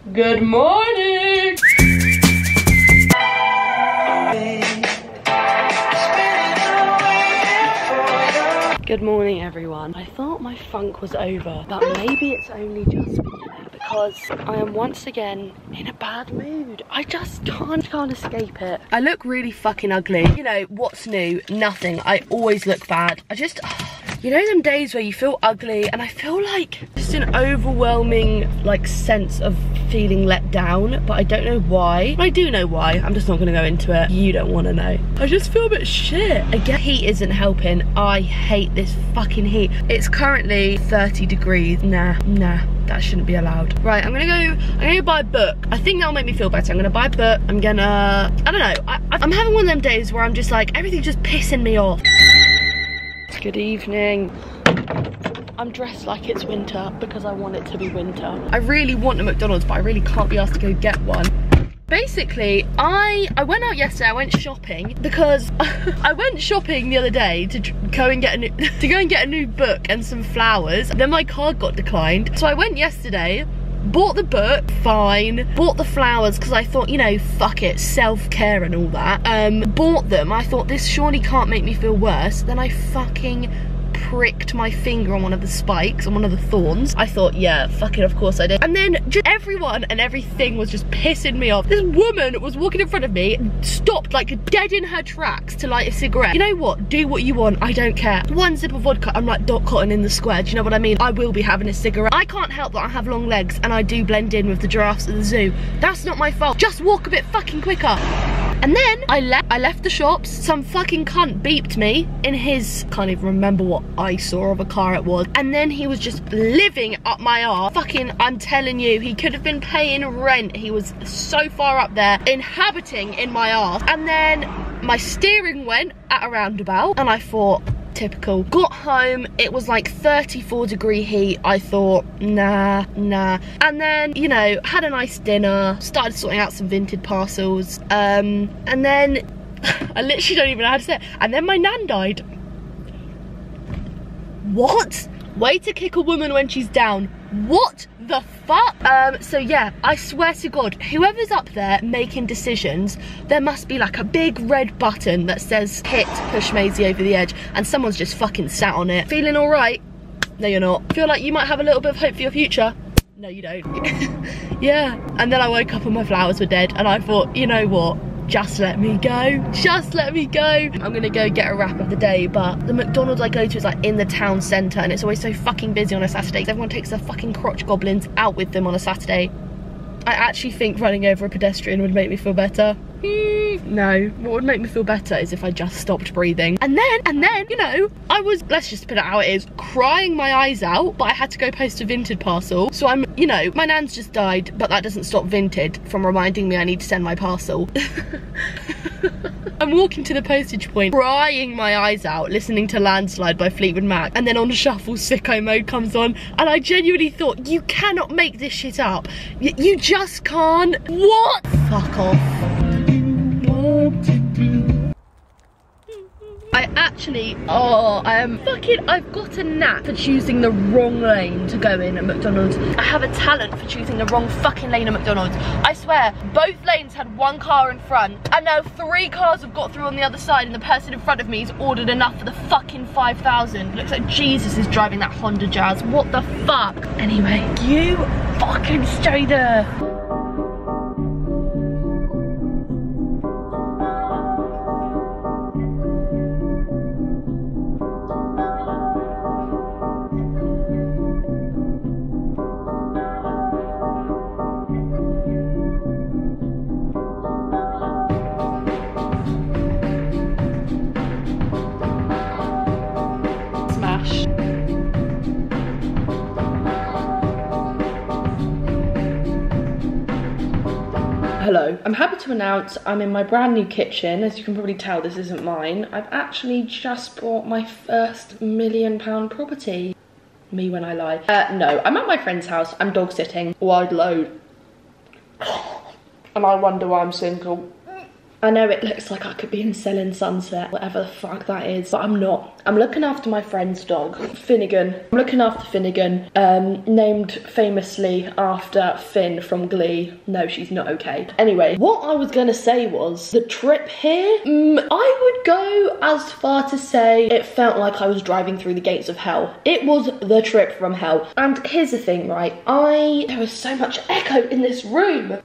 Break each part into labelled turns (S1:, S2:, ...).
S1: Good morning! Good morning everyone. I thought my funk was over, but maybe it's only just beginning because I am once again in a bad mood. I just can't, can't escape it. I look really fucking ugly. You know, what's new? Nothing. I always look bad. I just... You know them days where you feel ugly and I feel like just an overwhelming like sense of feeling let down, but I don't know why. I do know why, I'm just not gonna go into it. You don't wanna know. I just feel a bit shit. Again, heat isn't helping. I hate this fucking heat. It's currently 30 degrees. Nah, nah that shouldn't be allowed. Right, I'm gonna go, I'm gonna go buy a book. I think that'll make me feel better. I'm gonna buy a book. I'm gonna, I don't know. I, I'm having one of them days where I'm just like, everything's just pissing me off. Good evening. I'm dressed like it's winter because I want it to be winter. I really want a McDonald's, but I really can't be asked to go get one. Basically, I I went out yesterday, I went shopping because I went shopping the other day to go and get a new to go and get a new book and some flowers. Then my card got declined. So I went yesterday bought the book fine. Bought the flowers because i thought you know fuck it self-care and all that. Um bought them. I thought this surely can't make me feel worse then i fucking pricked my finger on one of the spikes, on one of the thorns. I thought, yeah, fuck it, of course I did. And then just everyone and everything was just pissing me off. This woman was walking in front of me, stopped like dead in her tracks to light a cigarette. You know what? Do what you want, I don't care. One sip of vodka, I'm like Dot Cotton in the square, do you know what I mean? I will be having a cigarette. I can't help that I have long legs and I do blend in with the giraffes at the zoo. That's not my fault. Just walk a bit fucking quicker. And then I left I left the shops, some fucking cunt beeped me in his, can't even remember what I saw of a car it was. And then he was just living up my arse. Fucking, I'm telling you, he could have been paying rent. He was so far up there, inhabiting in my arse. And then my steering went at a roundabout and I thought, typical. Got home, it was like 34 degree heat. I thought, nah, nah. And then, you know, had a nice dinner, started sorting out some vintage parcels. Um, and then, I literally don't even know how to say it. And then my nan died. What? Way to kick a woman when she's down. What the fuck? Um, so yeah, I swear to God, whoever's up there making decisions, there must be like a big red button that says hit push Maisie over the edge and someone's just fucking sat on it. Feeling all right? No, you're not. Feel like you might have a little bit of hope for your future? No, you don't. yeah. And then I woke up and my flowers were dead and I thought, you know what? Just let me go. Just let me go. I'm gonna go get a wrap of the day but the mcdonald's i go to is like in the town centre and it's always so fucking busy on a saturday everyone takes their fucking crotch goblins out with them on a saturday. I actually think running over a pedestrian would make me feel better no, what would make me feel better is if I just stopped breathing. And then, and then, you know, I was, let's just put it how it is, crying my eyes out, but I had to go post a Vinted parcel. So I'm, you know, my nan's just died, but that doesn't stop Vinted from reminding me I need to send my parcel. I'm walking to the postage point, crying my eyes out, listening to Landslide by Fleetwood Mac, and then on shuffle, sicko mode comes on, and I genuinely thought, you cannot make this shit up. Y you just can't. What? Fuck off. I actually, oh, I am fucking, I've got a knack for choosing the wrong lane to go in at McDonald's. I have a talent for choosing the wrong fucking lane at McDonald's. I swear, both lanes had one car in front, and now three cars have got through on the other side, and the person in front of me has ordered enough for the fucking 5,000. Looks like Jesus is driving that Honda Jazz. What the fuck? Anyway, you fucking stay there. Hello, I'm happy to announce I'm in my brand new kitchen. As you can probably tell, this isn't mine. I've actually just bought my first million pound property. Me when I lie. Uh, no, I'm at my friend's house. I'm dog sitting. Wide load. and I wonder why I'm single. I know it looks like I could be in Selling Sunset, whatever the fuck that is, but I'm not. I'm looking after my friend's dog, Finnegan. I'm looking after Finnegan, um, named famously after Finn from Glee. No, she's not okay. Anyway, what I was gonna say was the trip here, mm, I would go as far to say it felt like I was driving through the gates of hell. It was the trip from hell. And here's the thing, right? I, there was so much echo in this room.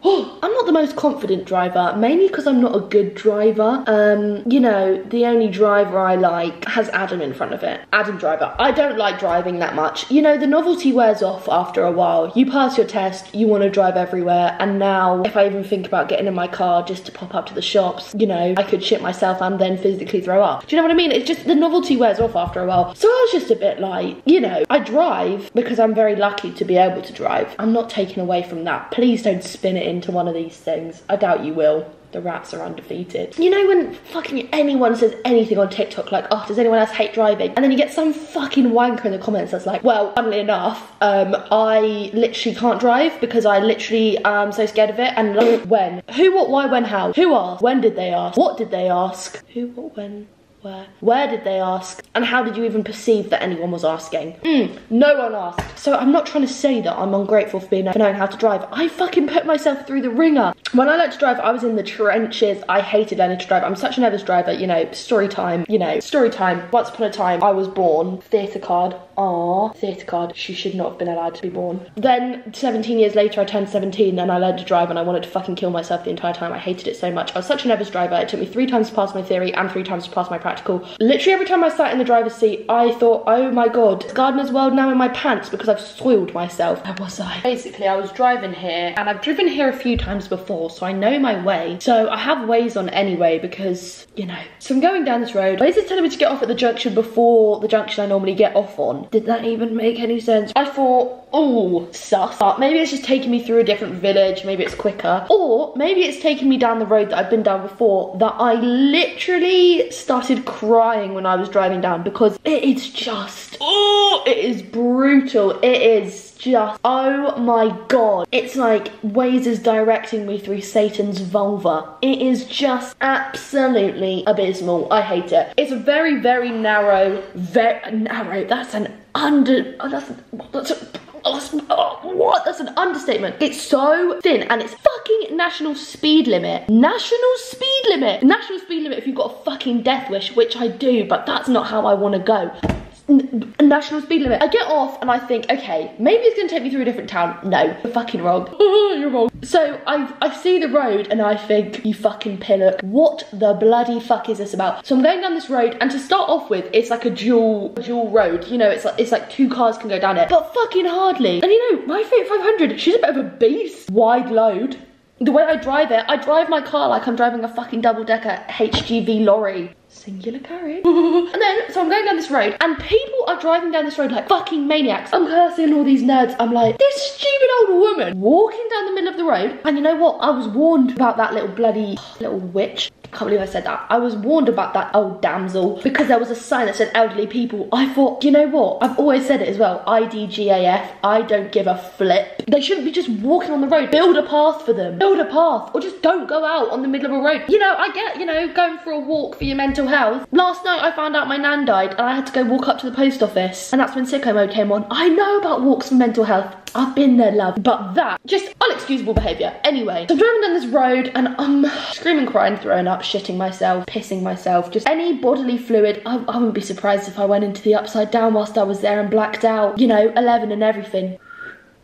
S1: I'm not the most confident driver, mainly because I'm not a good driver. Um, you know, the only driver I like has Adam in front of it. Adam driver. I don't like driving that much. You know, the novelty wears off after a while. You pass your test, you want to drive everywhere, and now if I even think about getting in my car just to pop up to the shops, you know, I could shit myself and then physically throw up. Do you know what I mean? It's just the novelty wears off after a while. So I was just a bit like, you know, I drive because I'm very lucky to be able to drive. I'm not taken away from that. Please don't spin it into one of these things. I doubt you will. The rats are undefeated. You know when fucking anyone says anything on TikTok like, oh, does anyone else hate driving? And then you get some fucking wanker in the comments that's like, well, funnily enough, um, I literally can't drive because I literally am so scared of it. And like, when? Who, what, why, when, how? Who asked? When did they ask? What did they ask? Who, what, when, where? Where did they ask? And how did you even perceive that anyone was asking? Mm, no one asked. So I'm not trying to say that I'm ungrateful for being for knowing how to drive. I fucking put myself through the ringer. When I learned to drive, I was in the trenches. I hated learning to drive. I'm such a nervous driver, you know, story time, you know, story time. Once upon a time, I was born, theatre card, Ah, theatre card. She should not have been allowed to be born. Then 17 years later, I turned 17 and I learned to drive and I wanted to fucking kill myself the entire time. I hated it so much. I was such a nervous driver. It took me three times to pass my theory and three times to pass my practical. Literally every time I sat in the driver's seat, I thought, oh my god, is Gardener's World now in my pants because I've soiled myself. Where was I? Basically, I was driving here and I've driven here a few times before, so I know my way. So I have Waze on anyway because, you know. So I'm going down this road. Waze is telling me to get off at the junction before the junction I normally get off on. Did that even make any sense? I thought, oh, sus. But maybe it's just taking me through a different village, maybe it's quicker. Or maybe it's taking me down the road that I've been down before that I literally started crying when I was driving down because it is just, oh, it is brutal. It is just, oh my god. It's like Waze is directing me through Satan's vulva. It is just absolutely abysmal. I hate it. It's a very, very narrow, very narrow, that's an under, oh, that's, that's a, Oh, oh, what? That's an understatement. It's so thin and it's fucking national speed limit. National speed limit. National speed limit if you've got a fucking death wish, which I do, but that's not how I want to go national speed limit. I get off and I think, okay, maybe it's gonna take me through a different town. No, you're fucking wrong. you're wrong. So I I see the road and I think, you fucking pillock, what the bloody fuck is this about? So I'm going down this road and to start off with, it's like a dual dual road. You know, it's like it's like two cars can go down it, but fucking hardly. And you know, my Fiat 500, she's a bit of a beast. Wide load. The way I drive it, I drive my car like I'm driving a fucking double decker HGV lorry singular carriage. and then, so I'm going down this road and people are driving down this road like fucking maniacs. I'm cursing all these nerds. I'm like, this stupid old woman walking down the middle of the road. And you know what? I was warned about that little bloody little witch can't believe I said that. I was warned about that old damsel because there was a sign that said elderly people. I thought, you know what? I've always said it as well. IDGAF. I don't give a flip. They shouldn't be just walking on the road. Build a path for them. Build a path. Or just don't go out on the middle of a road. You know, I get, you know, going for a walk for your mental health. Last night I found out my nan died and I had to go walk up to the post office. And that's when sicko mode came on. I know about walks for mental health. I've been there, love. But that, just unexcusable behaviour. Anyway, so I'm driving down this road and I'm screaming, crying, throwing up, shitting myself, pissing myself, just any bodily fluid. I, I wouldn't be surprised if I went into the upside down whilst I was there and blacked out, you know, 11 and everything.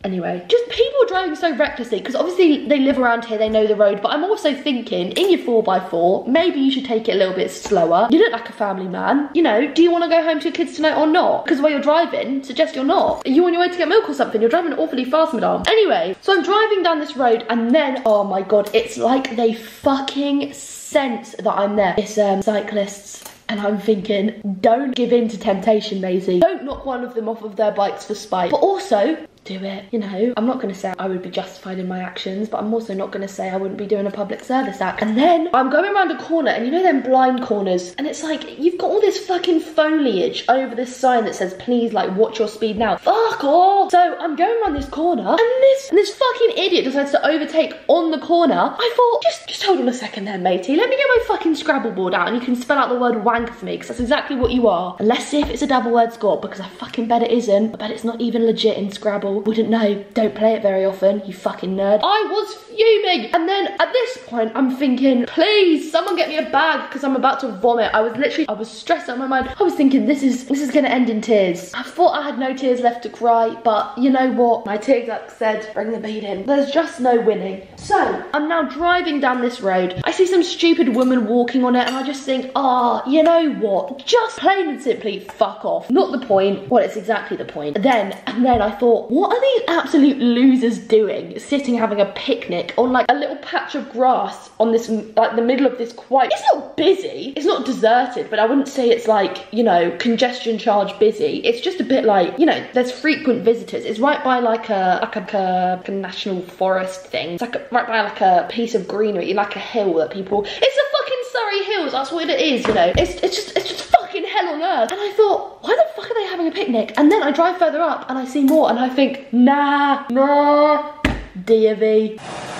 S1: Anyway, just people driving so recklessly because obviously they live around here, they know the road. But I'm also thinking, in your 4x4, maybe you should take it a little bit slower. You look like a family man. You know, do you want to go home to your kids tonight or not? Because while you're driving, suggest you're not. Are you on your way to get milk or something? You're driving awfully fast, madam. Anyway, so I'm driving down this road and then, oh my god, it's like they fucking sense that I'm there. It's um, cyclists and I'm thinking, don't give in to temptation, Maisie. Don't knock one of them off of their bikes for spite. But also, do it. You know, I'm not gonna say I would be justified in my actions, but I'm also not gonna say I wouldn't be doing a public service act. And then I'm going around a corner, and you know them blind corners, and it's like you've got all this fucking foliage over this sign that says, "Please, like, watch your speed now." Fuck off. So I'm going around this corner, and this and this fucking idiot decides to overtake on the corner. I thought, just just hold on a second, there, matey. Let me get my fucking Scrabble board out, and you can spell out the word wank for me, because that's exactly what you are. And let's see if it's a double word score, because I fucking bet it isn't. I bet it's not even legit in Scrabble. Wouldn't know. Don't play it very often, you fucking nerd. I was fuming. And then at this point, I'm thinking, please, someone get me a bag, because I'm about to vomit. I was literally, I was stressed out of my mind. I was thinking, this is, this is gonna end in tears. I thought I had no tears left to cry, but you know what? My tear duct said, bring the beat in. There's just no winning. So, I'm now driving down this road. I see some stupid woman walking on it, and I just think, ah, oh, you know what? Just plain and simply fuck off. Not the point. Well, it's exactly the point. Then, and then I thought, what are these absolute losers doing? Sitting having a picnic on like a little patch of grass on this, like the middle of this quite, it's not busy. It's not deserted, but I wouldn't say it's like, you know, congestion charge busy. It's just a bit like, you know, there's frequent visitors. It's right by like a, like a, a, like a national forest thing. It's like a, right by like a piece of greenery, like a hill that people, it's a fucking Surrey Hills, that's what it is, you know. It's, it's just, it's just fucking hell on earth. And I thought, why the fuck are they having a picnic? And then I drive further up and I see more and I think, nah, nah, DV.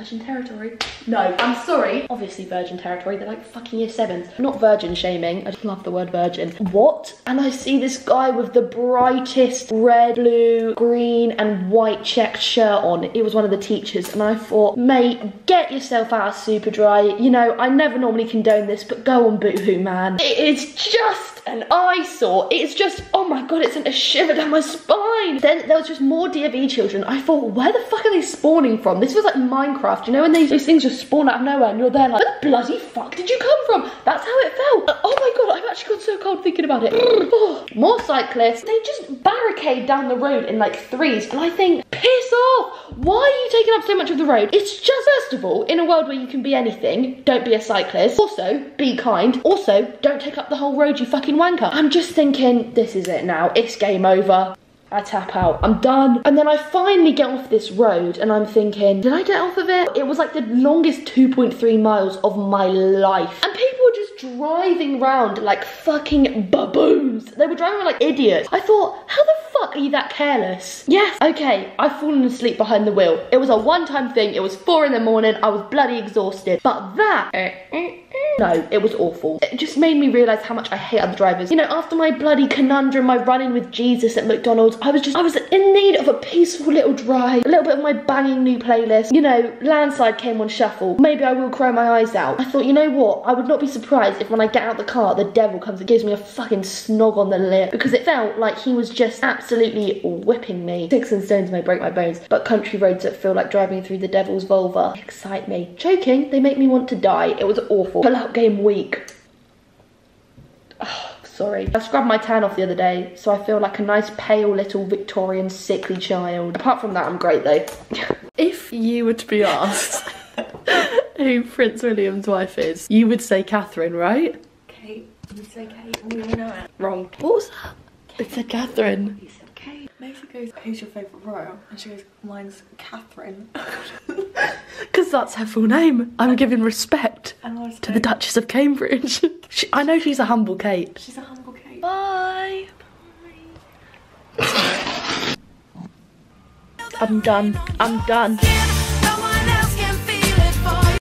S1: Virgin territory. No, I'm sorry. Obviously virgin territory. They're like fucking year sevens. Not virgin shaming. I just love the word virgin. What? And I see this guy with the brightest red, blue, green and white checked shirt on. It was one of the teachers. And I thought, mate, get yourself out of Superdry. You know, I never normally condone this, but go on Boohoo, man. It is just an eyesore. It's just, oh my god, it sent a shiver down my spine. Then there was just more DofE children. I thought, where the fuck are they spawning from? This was like Minecraft. You know when these, these things just spawn out of nowhere and you're there like, where the bloody fuck did you come from? That's how it felt. Uh, oh my god, I've actually got so cold thinking about it. Mm. Oh, more cyclists. They just barricade down the road in like threes. And I think, piss off. Why are you taking up so much of the road? It's just, first of all, in a world where you can be anything, don't be a cyclist. Also, be kind. Also, don't take up the whole road, you fucking wanker. I'm just thinking, this is it now. It's game over. I tap out, I'm done. And then I finally get off this road and I'm thinking, did I get off of it? It was like the longest 2.3 miles of my life. And people were just driving around like fucking baboons. They were driving like idiots. I thought, how the fuck are you that careless? Yes, okay, I've fallen asleep behind the wheel. It was a one-time thing. It was four in the morning. I was bloody exhausted. But that, uh, uh. No, it was awful. It just made me realise how much I hate other drivers. You know, after my bloody conundrum, my run-in with Jesus at McDonald's, I was just, I was in need of a peaceful little drive, a little bit of my banging new playlist. You know, Landslide came on shuffle. Maybe I will cry my eyes out. I thought, you know what? I would not be surprised if when I get out the car, the devil comes and gives me a fucking snog on the lip because it felt like he was just absolutely whipping me. Sticks and stones may break my bones, but country roads that feel like driving through the devil's vulva excite me. Choking, they make me want to die. It was awful. Pull game week. Oh, sorry. I scrubbed my tan off the other day, so I feel like a nice pale little Victorian sickly child. Apart from that, I'm great though.
S2: if you were to be asked who Prince William's wife is, you would say Catherine, right?
S3: Kate. You would say Kate. We know it.
S2: Wrong. What was that? It said Catherine.
S3: You said Kate. Maisie goes, who's your favourite royal? And she goes, mine's Catherine.
S2: Because that's her full name. I'm giving respect to the Duchess of Cambridge. she, I know she's a humble Kate.
S3: She's a humble Kate.
S2: Bye. I'm done. I'm done.